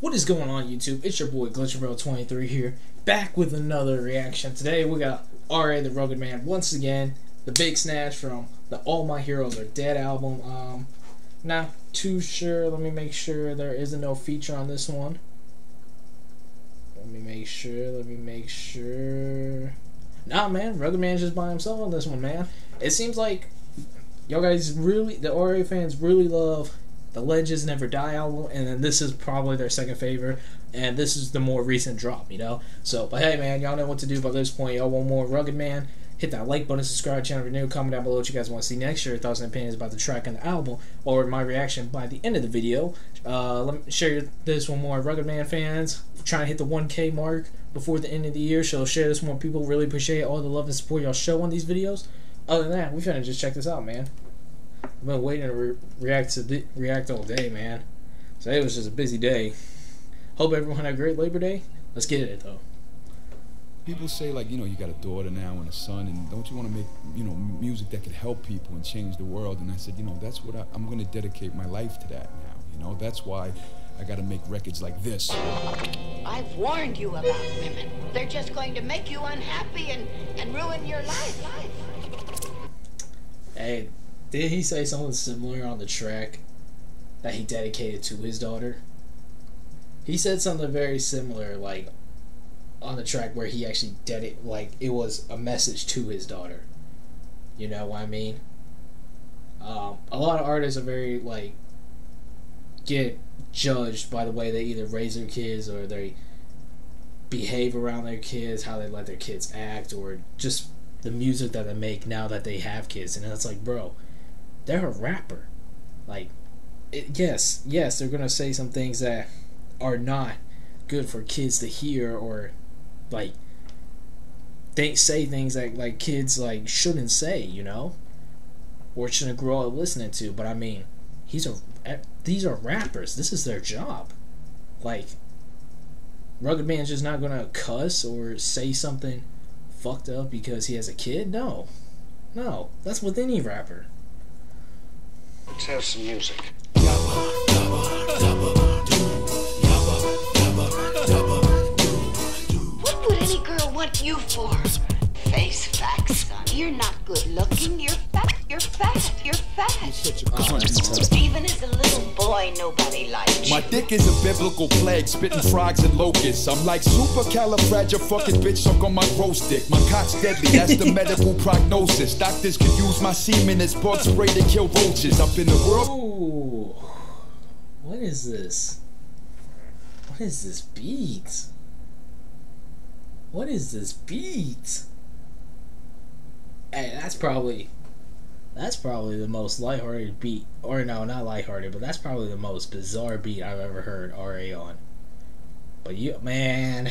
What is going on YouTube? It's your boy Glitcherbro23 here, back with another reaction. Today we got R.A. the Rugged Man once again, the big snatch from the All My Heroes Are Dead album. Um, not too sure, let me make sure there isn't no feature on this one. Let me make sure, let me make sure. Nah man, Rugged Man's just by himself on this one, man. It seems like y'all guys really, the R.A. fans really love the Legends Never Die album, and then this is probably their second favorite, and this is the more recent drop, you know? So, but hey, man, y'all know what to do by this point. Y'all want more Rugged Man? Hit that like button, subscribe channel if you're new, comment down below what you guys want to see next, share your thoughts and opinions about the track and the album, or my reaction by the end of the video. Uh, let me share this with more Rugged Man fans. trying to hit the 1K mark before the end of the year, so share this with more people. Really appreciate all the love and support y'all show on these videos. Other than that, we finna just check this out, man. I've been waiting to re react to the, react all day, man. So it was just a busy day. Hope everyone had a great Labor Day. Let's get it though. People say like you know you got a daughter now and a son, and don't you want to make you know music that could help people and change the world? And I said, you know, that's what I, I'm going to dedicate my life to that now. You know, that's why I got to make records like this. I've warned you about women. They're just going to make you unhappy and, and ruin your life. life. Hey, did he say something similar on the track that he dedicated to his daughter? He said something very similar, like on the track where he actually did it, like it was a message to his daughter. You know what I mean? Um, a lot of artists are very like get judged by the way they either raise their kids or they behave around their kids, how they let their kids act, or just the music that they make now that they have kids. And it's like, bro, they're a rapper. Like, it, yes, yes, they're gonna say some things that are not good for kids to hear, or like they say things that like kids like shouldn't say, you know, or shouldn't grow up listening to. But I mean, he's a eh, these are rappers. This is their job. Like, Rugged Man's just not gonna cuss or say something fucked up because he has a kid. No, no, that's with any rapper. Let's have some music. What would any girl want you for? Face facts. You're not good looking. You're fat. You're fat. You're fat. Even as a little boy, nobody liked you. My dick is a biblical plague, spitting frogs and locusts. I'm like supercalifragilistic bitch, suck on my gross dick. My cock's deadly, that's the medical prognosis. Doctors could use my semen as bug spray to kill roaches. Up in the world. Ooh. What is this? What is this beat? What is this beat? Hey, that's probably that's probably the most lighthearted beat, or no, not lighthearted, but that's probably the most bizarre beat I've ever heard RA on. But you, man,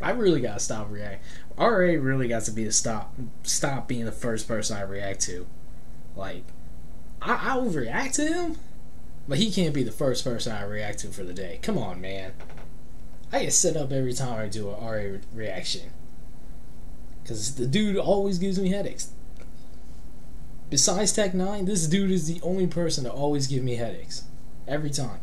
I really gotta stop reacting. RA really got to be the stop, stop being the first person I react to. Like, I, I will react to him, but he can't be the first person I react to for the day. Come on, man. I get set up every time I do a RA reaction. Because the dude always gives me headaches. Besides Tech N9ne, this dude is the only person to always give me headaches. Every time.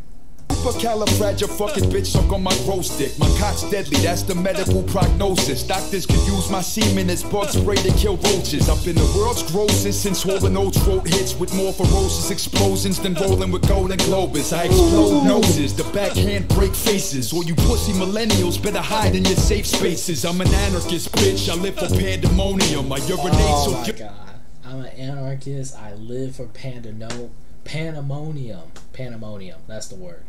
Supercalifragilistic bitch, suck on my gross dick. My cock's deadly, that's the medical prognosis. Doctors could use my semen as bug spray to kill roaches. Up in the world's grossest since Swollen Old throat hits with more ferocious explosions than rolling with golden globus. I explode noses, the backhand break faces. All you pussy millennials better hide in your safe spaces. I'm an anarchist, bitch. I live for pandemonium. I urinate Oh so my good. god. I'm an anarchist. I live for pandano pandemonium. Pandemonium. That's the word.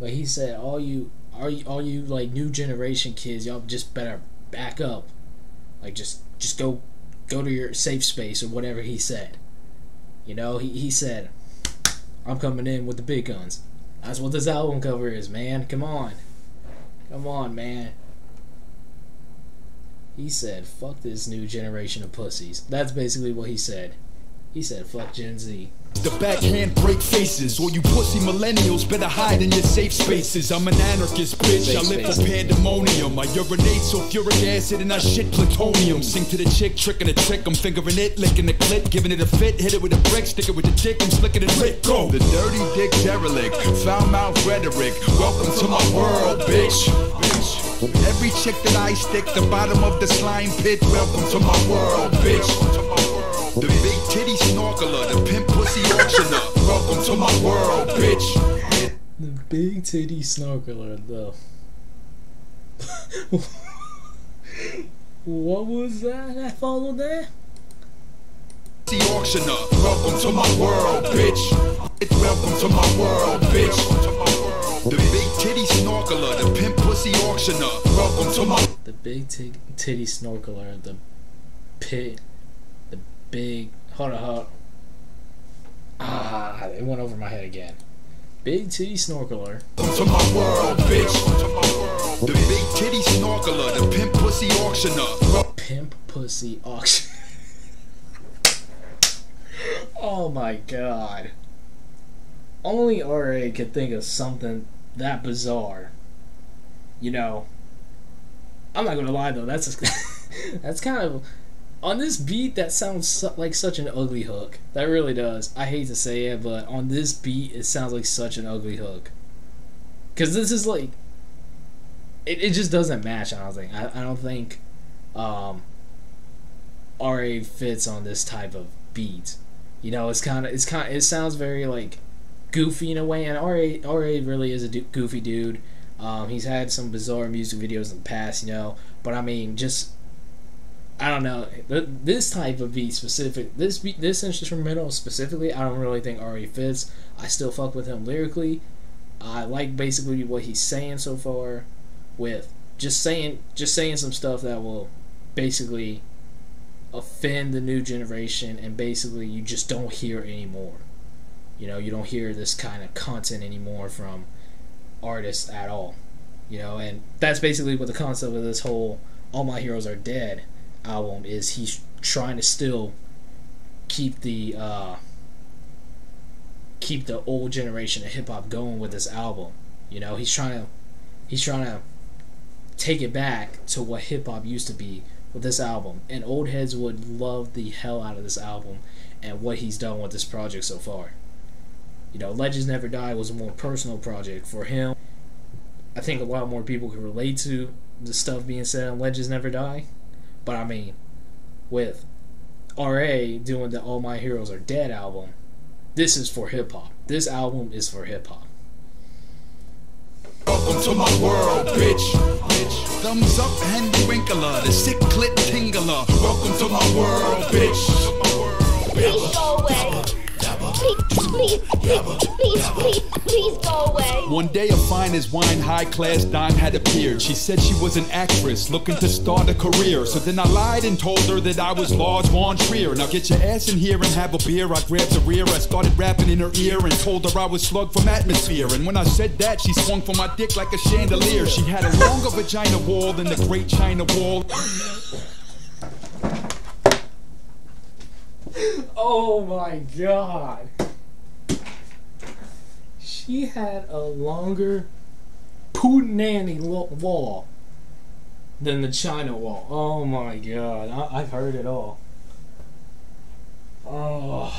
But he said, all you, all you, all you like new generation kids, y'all just better back up. Like just, just go, go to your safe space or whatever he said. You know, he he said, I'm coming in with the big guns. That's what this album cover is, man. Come on, come on, man. He said, fuck this new generation of pussies. That's basically what he said. He said, "Fuck Gen Z." The backhand break faces. All you pussy millennials better hide in your safe spaces. I'm an anarchist, bitch. I live for pandemonium. I urinate sulfuric acid and I shit plutonium. Sing to the chick, tricking the trick. I'm fingering it, licking the clit, giving it a fit. Hit it with a brick, stick it with the dick. I'm slicking it lit. Go. The dirty dick derelict. Foul mouth rhetoric. Welcome to my world, bitch. bitch. Every chick that I stick, the bottom of the slime pit. Welcome to my world, bitch. The big titty snorkeler, the pimp Welcome to my world, bitch. The big titty snorkeler, though. what was that that followed that? Pussy auctioneer. Welcome to my world, bitch. It's welcome to my world, bitch. The big titty snorkeler, the pimp pussy auctioneer. Welcome to my The big titty snorkeler, the pit, the big. Hold on, hold on. Ah, it went over my head again. Big titty snorkeler. To my world, bitch. The big titty snorkeler, the pimp pussy auctioneer. pimp pussy auction. oh my god. Only RA could think of something that bizarre. You know, I'm not gonna lie though. That's that's kind of on this beat. That sounds like such an ugly hook. That really does. I hate to say it, but on this beat, it sounds like such an ugly hook. Cause this is like, it, it just doesn't match. I don't think. I, I don't think um, RA fits on this type of beat. You know, it's kind of it's kind it sounds very like goofy in a way, and RA RA really is a du- goofy dude. Um, he's had some bizarre music videos in the past, you know, but I mean, just I don't know this type of beat specific. This beat, this instrumental specifically, I don't really think RA fits. I still fuck with him lyrically. I like basically what he's saying so far, with just saying just saying some stuff that will basically offend the new generation and basically you just don't hear anymore. You know, you don't hear this kind of content anymore from artists at all. You know, and that's basically what the concept of this whole All My Heroes Are Dead album is he's trying to still keep the uh keep the old generation of hip hop going with this album. You know, he's trying to he's trying to take it back to what hip hop used to be with this album. And old heads would love the hell out of this album and what he's done with this project so far. You know, Legends Never Die was a more personal project for him. I think a lot more people can relate to the stuff being said on Legends Never Die. But I mean, with RA doing the All My Heroes Are Dead album, this is for hip hop. This album is for hip hop. Welcome to my world, bitch. bitch. Thumbs up, Henry Winkler, the sick clit tingler. Welcome to my world, bitch. Please go away. Please, please, please, please, please, go away. One day, a fine as wine, high class dime had appeared. She said she was an actress looking to start a career. So then I lied and told her that I was Lars Von Trier. Now get your ass in here and have a beer. I grabbed the rear, I started rapping in her ear and told her I was Slug from Atmosphere. And when I said that, she swung for my dick like a chandelier. She had a longer vagina wall than the Great China Wall. Oh my god. She had a longer Putinani wall than the China wall. Oh my god. I- I've heard it all. Oh.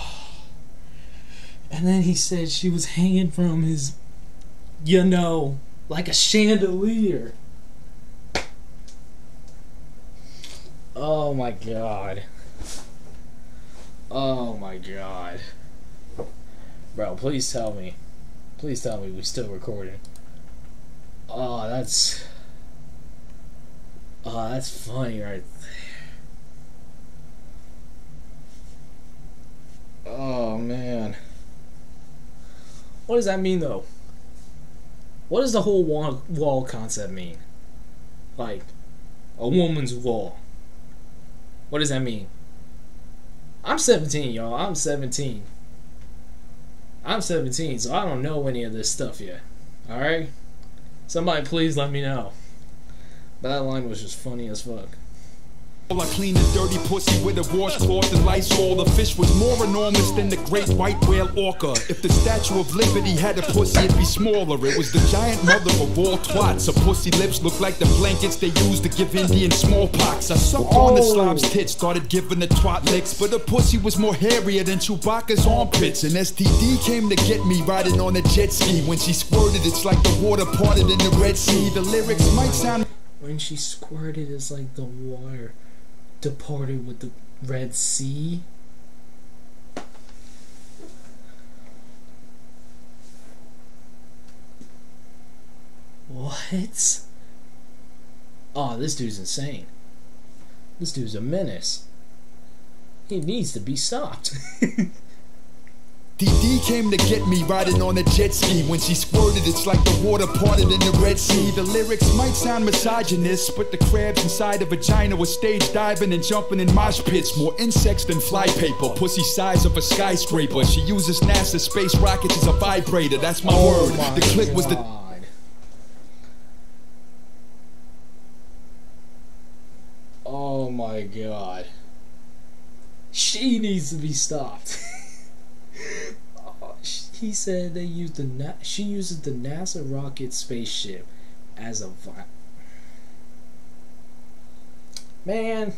And then he said she was hanging from his, you know, like a chandelier. Oh my god. Oh my god. Bro, please tell me. Please tell me we're still recording. Oh, that's. Oh, that's funny right there. Oh man. What does that mean though? What does the whole wall, wall concept mean? Like, a woman's wall. What does that mean? I'm 17, y'all. I'm 17. I'm 17, so I don't know any of this stuff yet. Alright? Somebody please let me know. But that line was just funny as fuck. I cleaned the dirty pussy with a washcloth and Lysol. The fish was more enormous than the great white whale orca. If the Statue of Liberty had a pussy, it'd be smaller. It was the giant mother of all twats. Her pussy lips looked like the blankets they used to give Indian smallpox. I sucked on the slob's tits, started giving the twat licks, but the pussy was more hairier than Chewbacca's armpits. And STD came to get me riding on a jet ski. When she squirted, it's like the water parted in the Red Sea. The lyrics might sound When she squirted, it's like the water departed with the Red Sea. What? Oh, this dude's insane. This dude's a menace. He needs to be stopped. DD came to get me riding on a jet ski. When she squirted, it's like the water parted in the Red Sea. The lyrics might sound misogynist, but the crabs inside a vagina were stage diving and jumping in mosh pits. More insects than flypaper. Pussy size of a skyscraper. She uses NASA space rockets as a vibrator. That's my Oh word. my the click was the Oh my god. She needs to be stopped. He said they used the Na- she uses the NASA rocket spaceship as a vi- man.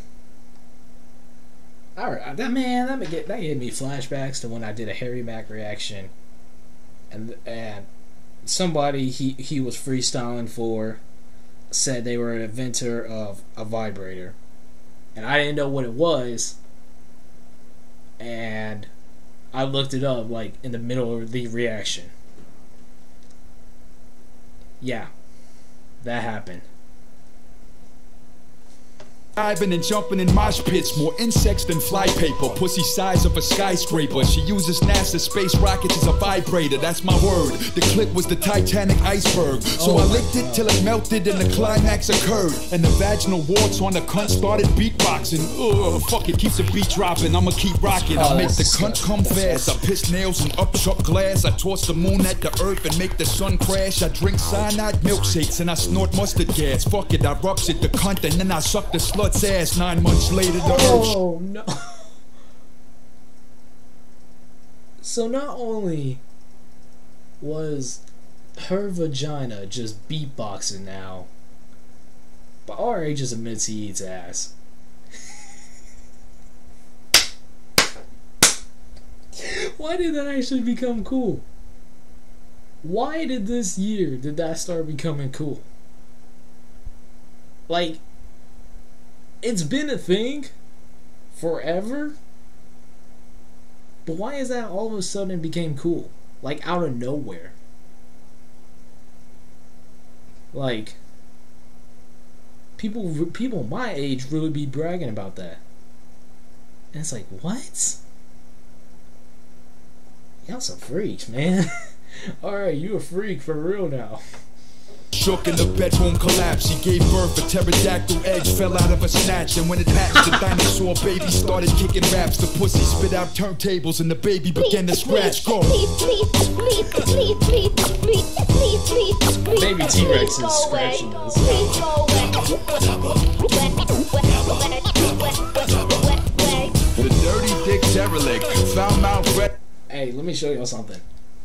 All right, that man that get that gave me flashbacks to when I did a Harry Mack reaction, and and somebody he he was freestyling for said they were an inventor of a vibrator. And I didn't know what it was. And I looked it up like in the middle of the reaction. Yeah. That happened Diving and jumping in mosh pits, more insects than flypaper. Pussy size of a skyscraper. She uses NASA space rockets as a vibrator. That's my word. The clip was the Titanic iceberg. So Oh I licked it till it melted and the climax occurred. And the vaginal warts on the cunt started beatboxing. Ugh, fuck it, keep the beat dropping. I'ma keep rocking. I make the cunt come fast. I piss nails and upchuck glass. I toss the moon at the earth and make the sun crash. I drink cyanide milkshakes and I snort mustard gas. Fuck it, I rupture the cunt and then I suck the ass. Nine months later, the Oh no. So not only was her vagina just beatboxing now, but RA just admits he eats ass. Why did that actually become cool? Why did this year did that start becoming cool? Like it's been a thing forever. But why is that all of a sudden it became cool? Like out of nowhere. Like people people my age really be bragging about that. And it's like, what? Y'all some freaks, man. Alright, you a freak for real now. Shook in the bedroom collapse, she gave birth. A pterodactyl egg fell out of a snatch. And when it hatched, the dinosaur baby started kicking raps. The pussy spit out turntables and the baby began to scratch. Go. Baby T Rex is scratching The dirty dick derelict found Mount Hey, let me show y'all something.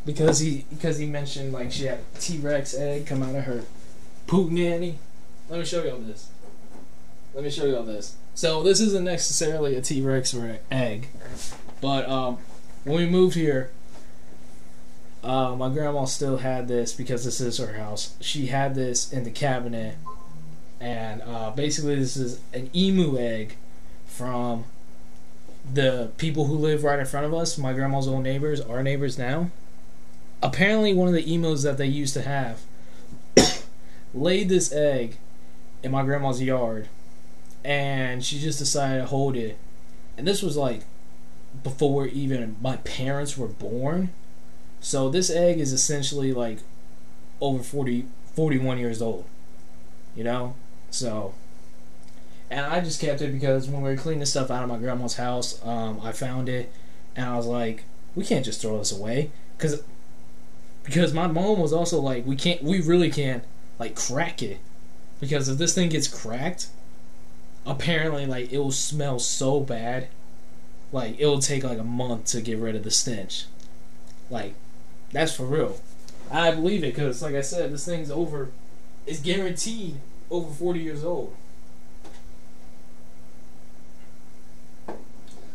Because he because he mentioned like she had a T Rex egg come out of her poop nanny. Let me show y'all this. Let me show y'all this. So this isn't necessarily a T Rex egg, but um, when we moved here, uh, my grandma still had this because this is her house. She had this in the cabinet, and uh, basically this is an emu egg from the people who live right in front of us, my grandma's old neighbors, our neighbors now, apparently one of the emos that they used to have laid this egg in my grandma's yard and she just decided to hold it. And this was like before even my parents were born. So this egg is essentially like over 40 41 years old. You know? So and I just kept it because when we were cleaning stuff out of my grandma's house, um, I found it, and I was like, we can't just throw this away, because because my mom was also like, we can't, we really can't like crack it, because if this thing gets cracked, apparently like it will smell so bad, like it will take like a month to get rid of the stench. Like that's for real. I believe it because, like I said, this thing's over. It's guaranteed over forty years old.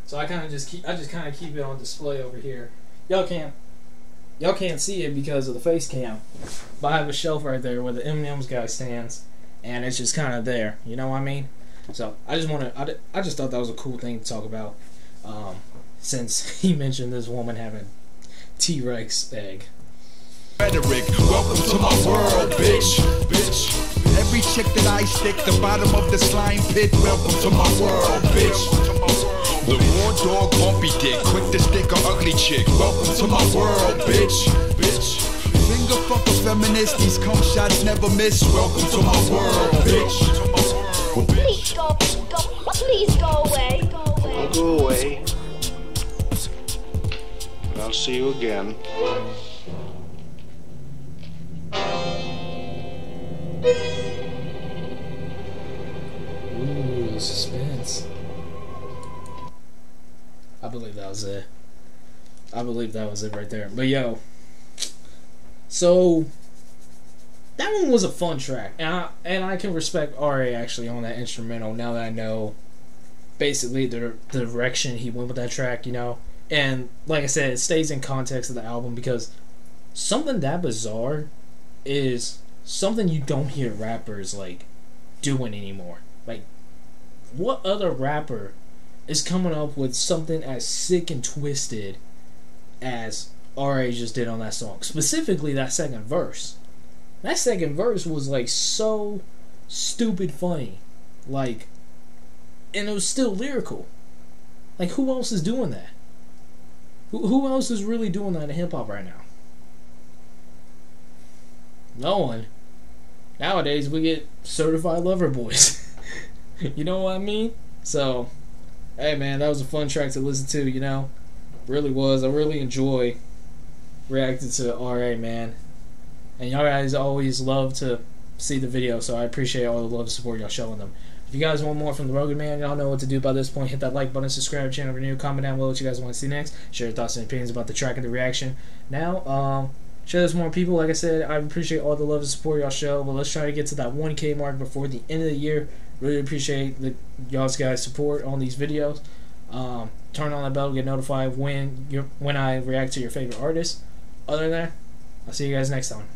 So I kind of just keep. I just kind of keep it on display over here. Y'all can't. Y'all can't see it because of the face cam, but I have a shelf right there where the M&M's guy stands, and it's just kind of there. You know what I mean? So I just want to. I, I just thought that was a cool thing to talk about, um, since he mentioned this woman having T Rex egg. Rhetoric, welcome to my world, bitch. Bitch. Every chick that I stick, the bottom of the slime pit. Welcome to my world, bitch. The raw dog, bumpy dick, quick to stick a ugly chick. Welcome to my world, bitch. Bitch. Finger fuck a feminist, these cum shots never miss. Welcome to my world, bitch. Please go, go, please go away. Go away. I'll go away. And I'll see you again. I believe that was it. I believe that was it right there. But yo, so that one was a fun track, and I and I can respect Ra actually on that instrumental. Now that I know basically the, the direction he went with that track, you know, and like I said, it stays in context of the album because something that bizarre is something you don't hear rappers like doing anymore. Like, what other rapper is coming up with something as sick and twisted as RA just did on that song? Specifically, that second verse. That second verse was like so stupid funny. Like, and it was still lyrical. Like, who else is doing that? Who, who else is really doing that in hip hop right now? No one. Nowadays, we get certified lover boys. you know what I mean? So, hey man, that was a fun track to listen to, you know? Really was. I really enjoy reacting to RA, man. And y'all guys always love to see the video, so I appreciate all the love and support y'all showing them. If you guys want more from the Rugged Man, y'all know what to do by this point. Hit that like button, subscribe, channel if you're new, comment down below what you guys want to see next. Share your thoughts and opinions about the track and the reaction. Now, um, share this with more people. Like I said, I appreciate all the love and support y'all show. But let's try to get to that 1K mark before the end of the year. Really appreciate the y'all's guys' support on these videos. Um, turn on that bell to get notified when you when I react to your favorite artist. Other than that, I'll see you guys next time.